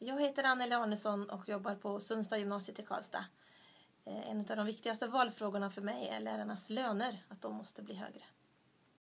Jag heter Anneli Arnesson och jobbar på Sundsta gymnasiet i Karlstad. Eh, en av de viktigaste valfrågorna för mig är lärarnas löner, att de måste bli högre.